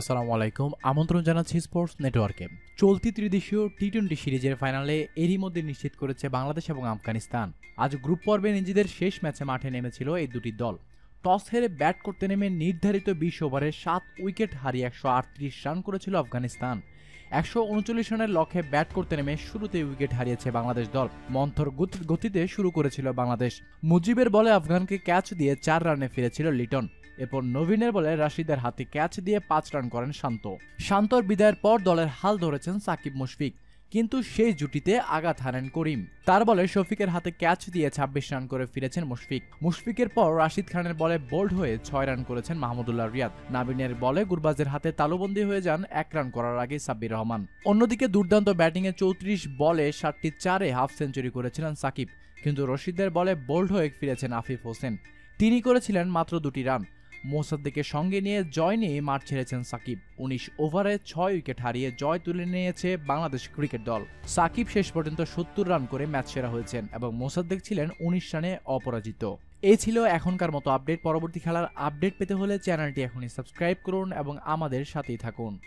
আসসালামু আলাইকুম। আমন্ত্রণ জানাচ্ছি স্পোর্টস নেটওয়ার্কে চলতি ত্রিদেশীয় টি টোয়েন্টি সিরিজের ফাইনালে এরই মধ্যে নিশ্চিত করেছে বাংলাদেশ এবং আফগানিস্তান। আজ গ্রুপ পর্বে নিজেদের শেষ ম্যাচে মাঠে নেমেছিল এই দুটি দল। টস হেরে ব্যাট করতে নেমে নির্ধারিত বিশ ওভারে সাত উইকেট হারিয়ে একশো আটত্রিশ রান করেছিল আফগানিস্তান। একশো উনচল্লিশ রানের লক্ষ্যে ব্যাট করতে নেমে শুরুতে উইকেট হারিয়েছে বাংলাদেশ দল। মন্থর গতিতে শুরু করেছিল বাংলাদেশ। মুজিবের বলে আফগানকে ক্যাচ দিয়ে চার রানে ফিরেছিল লিটন। এরপর নবীনের বলে রাশিদের হাতে ক্যাচ দিয়ে পাঁচ রান করেন শান্ত। শান্তর বিদায়ের পর দলের হাল ধরেছেন সাকিব মুশফিক, কিন্তু সেই জুটিতে আঘাত হানেন করিম। তার বলে শফিকের হাতে ক্যাচ দিয়ে ছাব্বিশ রান করে ফিরেছেন মুশফিক। মুশফিকের পর রাশিদ খানের বলে বোল্ড হয়ে ছয় রান করেছেন মাহমুদুল্লাহ রিয়াদ। নাবিনের বলে গুরবাজের হাতে তালুবন্দি হয়ে যান এক রান করার আগে সাব্বির রহমান। অন্যদিকে দুর্দান্ত ব্যাটিংয়ে চৌত্রিশ বলে ষাটটি চারে হাফ সেঞ্চুরি করেছিলেন সাকিব, কিন্তু রশিদের বলে বোল্ড হয়ে ফিরেছেন আফিফ হোসেন। তিনি করেছিলেন মাত্র দুটি রান। মোসাদ্দেকে সঙ্গে নিয়ে জয় নিয়ে মাঠ ছেড়েছেন সাকিব। উনিশ ওভারে ছয় উইকেট হারিয়ে জয় তুলে নিয়েছে বাংলাদেশ ক্রিকেট দল। সাকিব শেষ পর্যন্ত সত্তর রান করে ম্যাচ সেরা হয়েছেন এবং মোসাদ্দেক ছিলেন উনিশ রানে অপরাজিত। এই ছিল এখনকার মতো আপডেট। পরবর্তী খেলার আপডেট পেতে হলে চ্যানেলটি এখনই সাবস্ক্রাইব করুন এবং আমাদের সাথেই থাকুন।